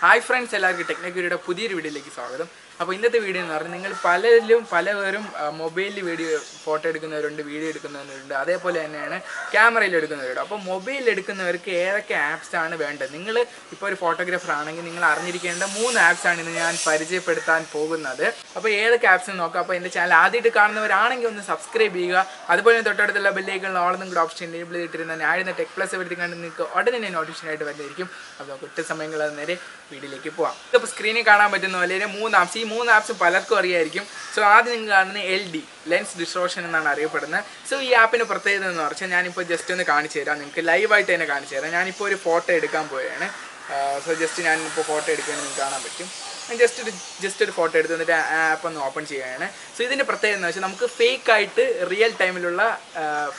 Hi friends എല്ലാവർക്കും ടെക്നിക്കലിയുടെ പുതിയൊരു വീഡിയോയിലേക്ക് സ്വാഗതം. അപ്പോൾ ഇന്നത്തെ വീഡിയോ എന്ന് പറഞ്ഞാൽ നിങ്ങൾ പലരിലും പലവരും മൊബൈലിൽ വീഡിയോ ഫോട്ടോ എടുക്കുന്നവരുണ്ട് വീഡിയോ എടുക്കുന്നവരുണ്ട്. അതേപോലെ തന്നെയാണ് ക്യാമറയിൽ എടുക്കുന്നവരുണ്ട്. അപ്പോൾ മൊബൈലിൽ എടുക്കുന്നവർക്ക് ഏതൊക്കെ ആപ്സാണ് വേണ്ടത്? നിങ്ങൾ ഇപ്പോൾ ഒരു ഫോട്ടോഗ്രാഫർ ആണെങ്കിൽ നിങ്ങൾ അറിഞ്ഞിരിക്കേണ്ട മൂന്ന് ആപ്സാണ് ഇന്ന് ഞാൻ പരിചയപ്പെടുത്താൻ പോകുന്നത്. അപ്പോൾ ഏതൊക്കെ ആപ്സ് നോക്കാം? അപ്പോൾ എന്റെ ചാനൽ ആദ്യമായിട്ട് കാണുന്നവരാണെങ്കിൽ ഒന്ന് സബ്സ്ക്രൈബ് ചെയ്യുക. അതുപോലെ തൊട്ടടുത്തുള്ള ബെല്ലേക്കുള്ള ഓളൊന്നും കൂടെ ഓപ്ഷൻ എനേബിൾ ചെയ്തിട്ടിരുന്ന ഞാൻ ടെക് പ്ലസ് വരുത്തിക്കാണ്ട് നിങ്ങൾക്ക് ഉടനെ തന്നെ നോട്ടിഫിക്കേഷൻ ആയിട്ട് വരുന്നതായിരിക്കും. അപ്പോൾ നമുക്ക് ഒറ്റ നേരെ വീഡിയോയിലേക്ക് പോവാം. ഇതിപ്പോൾ സ്ക്രീനിൽ കാണാൻ പറ്റുന്ന പോലെ മൂന്ന് ആപ്സ് ഈ മൂന്ന് ആപ്സ് പലർക്കും അറിയായിരിക്കും. സോ ആദ്യം നിങ്ങൾ കാണുന്നത് എൽ ഡി ലെൻസ് ഡിസ്ട്രോഷൻ എന്നാണ് അറിയപ്പെടുന്നത്. സോ ഈ ആപ്പിന്റെ പ്രത്യേകത എന്ന് പറഞ്ഞാൽ ഞാനിപ്പോൾ ജസ്റ്റ് ഒന്ന് കാണിച്ചു തരാം. നിങ്ങൾക്ക് ലൈവായിട്ട് തന്നെ കാണിച്ചു തരാം. ഞാനിപ്പോൾ ഒരു ഫോട്ടോ എടുക്കാൻ പോവുകയാണ്. സോ ജസ്റ്റ് ഞാനിപ്പോൾ ഫോട്ടോ എടുക്കുകയാണെങ്കിൽ നിങ്ങൾക്ക് കാണാൻ പറ്റും. ജസ്റ്റ് ഒരു ജസ്റ്റ് ഒരു ഫോട്ടോ എടുത്ത് എന്നിട്ട് ആപ്പ് ഒന്ന് ഓപ്പൺ ചെയ്യുകയാണ്. സോ ഇതിന്റെ പ്രത്യേകത എന്ന് വെച്ചാൽ നമുക്ക് ഫേക്ക് ആയിട്ട് റിയൽ ടൈമിലുള്ള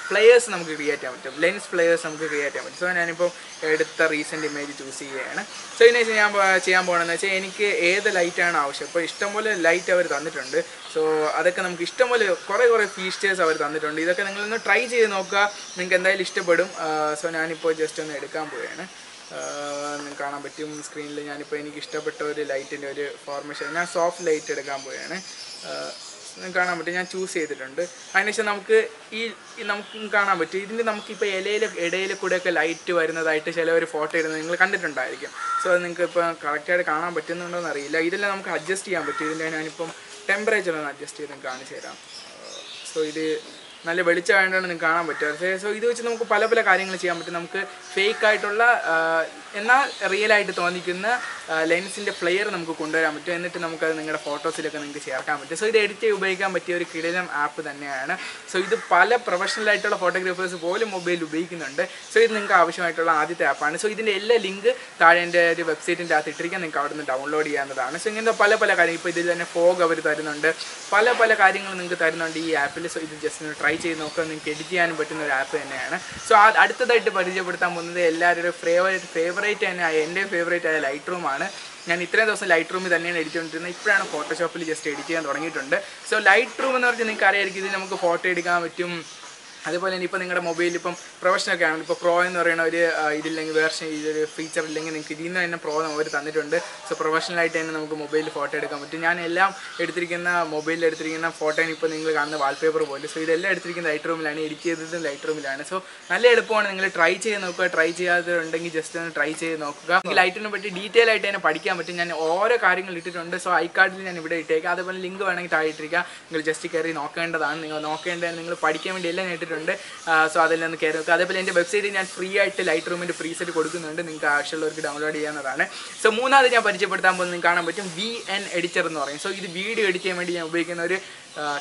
പ്ലെയേഴ്സ് നമുക്ക് ക്രിയേറ്റ് ചെയ്യാൻ പറ്റും. ലെൻസ് പ്ലെയേഴ്സ് നമുക്ക് ക്രിയേറ്റ് ചെയ്യാൻ പറ്റും. സോ ഞാനിപ്പോൾ എടുത്ത റീസെന്റ് ഇമേജ് ചൂസ് ചെയ്യുകയാണ്. സോ ഇതിനെ വെച്ച് ഞാൻ ചെയ്യാൻ പോകണമെന്ന് വെച്ചാൽ എനിക്ക് ഏത് ലൈറ്റാണ് ആവശ്യം? ഇപ്പോൾ ഇഷ്ടംപോലെ ലൈറ്റ് അവർ തന്നിട്ടുണ്ട്. സോ അതൊക്കെ നമുക്ക് ഇഷ്ടംപോലെ കുറേ കുറേ ഫീച്ചേഴ്സ് അവർ തന്നിട്ടുണ്ട്. ഇതൊക്കെ നിങ്ങളൊന്ന് ട്രൈ ചെയ്ത് നോക്കുക. നിങ്ങൾക്ക് എന്തായാലും ഇഷ്ടപ്പെടും. സോ ഞാനിപ്പോൾ ജസ്റ്റ് ഒന്ന് എടുക്കാൻ പോവുകയാണ്. കാണാൻ പറ്റും സ്ക്രീനിൽ ഞാനിപ്പോൾ എനിക്ക് ഇഷ്ടപ്പെട്ട ഒരു ലൈറ്റിന്റെ ഒരു ഫോർമേഷൻ ഞാൻ സോഫ്റ്റ് ലൈറ്റ് എടുക്കാൻ പോവുകയാണ്. കാണാൻ പറ്റും. ഞാൻ ചൂസ് ചെയ്തിട്ടുണ്ട്. അതിനുശേഷം നമുക്ക് ഈ നമുക്ക് കാണാൻ പറ്റും. ഇതിന്റെ നമുക്കിപ്പോൾ ഇലയിൽ ഇടയിൽ കൂടെയൊക്കെ ലൈറ്റ് വരുന്നതായിട്ട് ചില ഒരു ഫോട്ടോ ഇടുന്നത് നിങ്ങൾ കണ്ടിട്ടുണ്ടായിരിക്കും. സോ അത് നിങ്ങൾക്ക് ഇപ്പോൾ കറക്റ്റായിട്ട് കാണാൻ പറ്റുന്നുണ്ടോ എന്ന് അറിയില്ല. ഇതെല്ലാം നമുക്ക് അഡ്ജസ്റ്റ് ചെയ്യാൻ പറ്റും. ഇതിന്റെ ഞാനിപ്പം ടെമ്പറേച്ചർ ഒന്ന് അഡ്ജസ്റ്റ് ചെയ്ത് കാണിച്ചു തരാം സോ ഇത് നല്ല വെളിച്ചമായിട്ടാണ് നിങ്ങൾക്ക് കാണാൻ പറ്റുക സോ ഇത് വെച്ച് നമുക്ക് പല പല കാര്യങ്ങൾ ചെയ്യാൻ പറ്റും. നമുക്ക് ഫേക്ക് ആയിട്ടുള്ള എന്നാൽ റിയൽ ആയിട്ട് തോന്നിക്കുന്ന ലെൻസിന്റെ ഫ്ലെയർ നമുക്ക് കൊണ്ടുവരാൻ പറ്റും. എന്നിട്ട് നമുക്കത് നിങ്ങളുടെ ഫോട്ടോസിലൊക്കെ നിങ്ങൾക്ക് ചേർക്കാൻ പറ്റും. സോ ഇത് എഡിറ്റ് ചെയ്ത് ഉപയോഗിക്കാൻ പറ്റിയ ഒരു കിടിലം ആപ്പ് തന്നെയാണ്. സോ ഇത് പല പ്രൊഫഷണൽ ആയിട്ടുള്ള ഫോട്ടോഗ്രാഫേഴ്സ് പോലും മൊബൈൽ ഉപയോഗിക്കുന്നുണ്ട്. സോ ഇത് നിങ്ങൾക്ക് ആവശ്യമായിട്ടുള്ള ആദ്യത്തെ ആപ്പാണ് സോ ഇതിന്റെ എല്ലാ ലിങ്ക് താഴെ എന്റെ ഒരു വെബ്സൈറ്റിന്റെ അകത്ത് ഇട്ടിരിക്കാൻ നിങ്ങൾക്ക് അവിടെ നിന്ന് ഡൗൺലോഡ് ചെയ്യാവുന്നതാണ്. സോ ഇങ്ങനത്തെ പല പല കാര്യങ്ങൾ ഇപ്പോൾ ഇതിൽ തന്നെ ഫോഗ് അവർ തരുന്നുണ്ട്. പല പല കാര്യങ്ങൾ നിങ്ങൾക്ക് തരുന്നുണ്ട് ഈ ആപ്പിൽ സോ ഇത് ജസ്റ്റ് ഒന്ന് ട്രൈ ചെയ്ത് നോക്കുക നിങ്ങൾക്ക് എഡിറ്റ് ചെയ്യാനും പറ്റുന്ന ഒരു ആപ്പ് തന്നെയാണ്. സോ അടുത്തതായിട്ട് പരിചയപ്പെടുത്താൻ പോകുന്നത് എല്ലാവരുടെ ഫേവറേറ്റ് ഫേവറേറ്റ് തന്നെ ആയ എന്റെ ഫേവറേറ്റ് ആയ ലൈറ്റ് റൂമാണ് ഞാൻ ഇത്രയും ദിവസം ലൈറ്റ് റൂമിൽ തന്നെയാണ് എഡിറ്റ് കൊണ്ടിരുന്നത് ഇപ്പോഴാണ് ഫോട്ടോഷോപ്പിൽ ജസ്റ്റ് എഡിറ്റ് ചെയ്യാൻ തുടങ്ങിയിട്ടുണ്ട്. സോ ലൈറ്റ് റൂം എന്ന് പറഞ്ഞാൽ നിങ്ങൾക്ക് അറിയായിരിക്കും ഇത് നമുക്ക് ഫോട്ടോ എടുക്കാൻ പറ്റും. അതുപോലെ തന്നെ ഇപ്പോൾ നിങ്ങളുടെ മൊബൈലിൽ ഇപ്പം പ്രൊഫഷണൽ ഒക്കെ ആണെങ്കിൽ ഇപ്പോൾ പ്രോ എന്ന് പറയുന്ന ഒരു ഇതില്ലെങ്കിൽ വേർഷൻ ഇതൊരു ഫീച്ചർ ഇല്ലെങ്കിൽ നിങ്ങൾക്ക് ഇതിൽ നിന്ന് തന്നെ പ്രോ അവർ തന്നിട്ടുണ്ട്. സോ പ്രൊഫഷണലായിട്ട് തന്നെ നമുക്ക് മൊബൈലിൽ ഫോട്ടോ എടുക്കാൻ പറ്റും. ഞാൻ എല്ലാം എടുത്തിരിക്കുന്ന മൊബൈലിൽ എടുത്തിരിക്കുന്ന ഫോട്ടോയാണ് ഇപ്പോൾ നിങ്ങൾ കാണുന്ന വാൾപേപ്പർ പോലെ. സോ ഇതെല്ലാം എടുത്തിരിക്കുന്ന ലൈറ്റ് റൂമിലാണ് എഡിറ്റ് ചെയ്തതും ലൈറ്റ് റൂമിലാണ് സോ നല്ല എളുപ്പമാണ് നിങ്ങൾ ട്രൈ ചെയ്ത് നോക്കുക. ട്രൈ ചെയ്യാതെ ഉണ്ടെങ്കിൽ ജസ്റ്റ് ഒന്ന് ട്രൈ ചെയ്ത് നോക്കുക. ലൈറ്റിനെ പറ്റി ഡീറ്റെയിൽ ആയിട്ട് തന്നെ പഠിക്കാൻ പറ്റും. ഞാൻ ഓരോ കാര്യങ്ങൾ ഇട്ടിട്ടുണ്ട്. സോ ഐ കാർഡിൽ ഞാൻ ഇവിടെ ഇട്ടേക്കാം. അതുപോലെ ലിങ്ക് വേണമെങ്കിൽ താഴെ ഇട്ടിരിക്കുക നിങ്ങൾ ജസ്റ്റ് കയറി നോക്കേണ്ടതാണ്. നിങ്ങൾ നോക്കേണ്ടത് നിങ്ങൾ പഠിക്കാൻ വേണ്ടി എല്ലാം ഇട്ടിട്ടുണ്ട് സോ അതിൽ നിന്ന് കയറി നോക്കുക അതേപോലെ എന്റെ വെബ്സൈറ്റിൽ ഞാൻ ഫ്രീ ആയിട്ട് ലൈറ്റ് റൂമിന്റെ ഫ്രീ സെറ്റ് കൊടുക്കുന്നുണ്ട്. നിങ്ങൾക്ക് ആവശ്യമുള്ളവർക്ക് ഡൗൺലോഡ് ചെയ്യാവുന്നതാണ്. സോ മൂന്നാമത് ഞാൻ പരിചയപ്പെടുത്താൻ പോകുന്നത് നിങ്ങൾക്ക് കാണാൻ പറ്റും വി എൻ എഡിറ്റർ എന്ന് പറയും. സോ ഇത് വീഡിയോ എഡിറ്റ് ചെയ്യാൻ വേണ്ടി ഞാൻ ഉപയോഗിക്കുന്ന ഒരു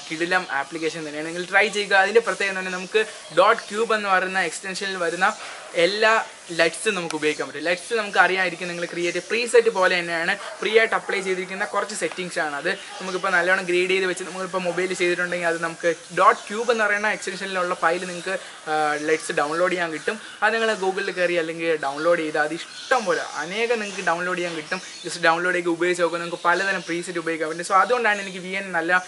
കിടിലം ആപ്ലിക്കേഷൻ തന്നെയാണ്. നിങ്ങൾ ട്രൈ ചെയ്യുക. അതിന്റെ പ്രത്യേകത തന്നെ നമുക്ക് ഡോട്ട് ക്യൂബ് എന്ന് പറയുന്ന എക്സ്റ്റൻഷനിൽ വരുന്ന എല്ലാ ലൈറ്റ്സും നമുക്ക് ഉപയോഗിക്കാൻ പറ്റും. ലൈറ്റ്സ് നമുക്ക് അറിയാമായിരിക്കും നിങ്ങൾ ക്രിയേറ്റ് പ്രീ സെറ്റ് പോലെ തന്നെയാണ് ഫ്രീ ആയിട്ട് അപ്ലൈ ചെയ്തിരിക്കുന്ന കുറച്ച് സെറ്റിങ്സ് ആണ് അത്. നമുക്കിപ്പോൾ നല്ലോണം ഗ്രേഡ് ചെയ്ത് വെച്ച് നമ്മളിപ്പോൾ മൊബൈലിൽ ചെയ്തിട്ടുണ്ടെങ്കിൽ അത് നമുക്ക് ഡോട്ട് ക്യൂബ് എന്ന് പറയുന്ന എക്സ്റ്റൻഷനിലുള്ള ഫയൽ നിങ്ങൾക്ക് ലൈറ്റ്സ് ഡൗൺലോഡ് ചെയ്യാൻ കിട്ടും. അത് നിങ്ങൾ ഗൂഗിളിൽ കയറി അല്ലെങ്കിൽ ഡൗൺലോഡ് ചെയ്ത് അത് ഇഷ്ടം പോലെ അനേകം നിങ്ങൾക്ക് ഡൗൺലോഡ് ചെയ്യാൻ കിട്ടും. ജസ്റ്റ് ഡൗൺലോഡ് ചെയ്ത് ഉപയോഗിച്ച് നോക്കുക നിങ്ങൾക്ക് പലതരം പ്രീ സെറ്റ് ഉപയോഗിക്കാൻ പറ്റും. സോ അതുകൊണ്ടാണ് എനിക്ക് വി എൻ നല്ല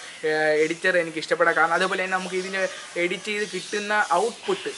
എഡിറ്റർ എനിക്ക് ഇഷ്ടപ്പെടാൻ കാരണം. അതുപോലെ തന്നെ നമുക്ക് ഇതിന്റെ എഡിറ്റ് ചെയ്ത് കിട്ടുന്ന ഔട്ട്പുട്ട്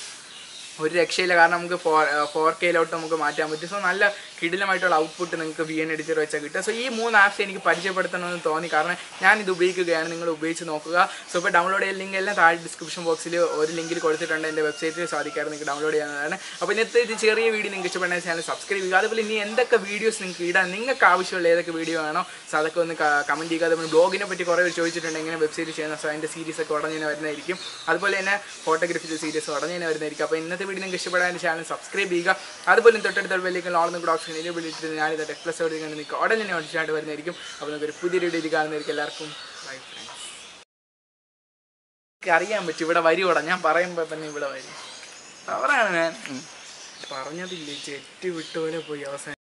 ഒരു രക്ഷയില്ല. കാരണം നമുക്ക് ഫോർ ഫോർ കെയിലോട്ട് നമുക്ക് മാറ്റാൻ പറ്റും. സോ നല്ല കിടിലമായിട്ടുള്ള ഔട്ട്പുട്ട് നിങ്ങൾക്ക് വി എൻ എഡിറ്റർ വെച്ചാൽ കിട്ടുക. സോ ഈ മൂന്ന് ആപ്സ് എനിക്ക് പരിചയപ്പെടുത്തണമെന്ന് തോന്നി. കാരണം ഞാൻ ഇത് ഉപയോഗിക്കുകയാണ്. നിങ്ങൾ ഉപയോഗിച്ച് നോക്കുക. സോ ഇപ്പോൾ ഡൗൺലോഡ് ചെയ്യുന്ന ലിങ്ക് എല്ലാം താഴെ ഡിസ്ക്രിപ്ഷൻ ബോക്സിൽ ഒരു ലിങ്കിൽ കൊടുത്തിട്ടുണ്ട് എന്റെ വെബ്സൈറ്റിൽ സാധിക്കാറ് നിങ്ങൾക്ക് ഡൗൺലോഡ് ചെയ്യുന്നതാണ് അപ്പോൾ ഇന്നത്തെ ഇത് ചെറിയ വീഡിയോ നിങ്ങൾക്ക് ഇഷ്ടപ്പെടുന്ന ചാനൽ സബ്സ്ക്രൈബ് ചെയ്യുക. അതുപോലെ ഇനി എന്തൊക്കെ വീഡിയോസ് നിങ്ങൾക്ക് ഇടാൻ നിങ്ങൾക്ക് ആവശ്യമുള്ള ഏതൊക്കെ വീഡിയോ ആണോ സോ അതൊക്കെ ഒന്ന് കമന്റ് ചെയ്യുക. അതുപോലെ ബ്ലോഗിനെ പറ്റി കുറേ ചോദിച്ചിട്ടുണ്ട്. എങ്ങനെ വെബ്സൈറ്റ് ചെയ്യുന്ന സോ അതിന്റെ സീരീസ് ഒക്കെ ഉടനെ വരുന്നതായിരിക്കും. അതുപോലെ തന്നെ ഫോട്ടോഗ്രാഫിയുടെ സീരീസ് ഉടനെ വരുന്നതായിരിക്കും. അപ്പോൾ ഇന്നത്തെ വീഡിയോ നിങ്ങൾക്ക് ഇഷ്ടപ്പെടാൻ ചാനൽ സബ്സ്ക്രൈബ് ചെയ്യുക. അതുപോലെ തൊട്ടടുത്ത വലിയ ഓളം കൂടെ ഓപ്ഷൻ ഇതിൽ വിളിച്ചിട്ട് ഞാനിത് ടെക് പ്ലസ് എവിടെ നിങ്ങൾക്ക് ഉടനെ തന്നെ ഓഡിഷനായിട്ട് വരുന്നതായിരിക്കും. അപ്പോൾ നമുക്കൊരു പുതിയ വീഡിയോ കാണുന്നതായിരിക്കും എല്ലാവർക്കും. ബൈ ഫ്രണ്ട്സ് അറിയാൻ പറ്റും ഇവിടെ വരിയോടാ ഞാൻ പറയുമ്പോൾ തന്നെ ഇവിടെ വരും. അവരാണ് ഞാൻ പറഞ്ഞതില്ലേ ചെറ്റ് വിട്ടുപോലെ പോയി അവസാനം.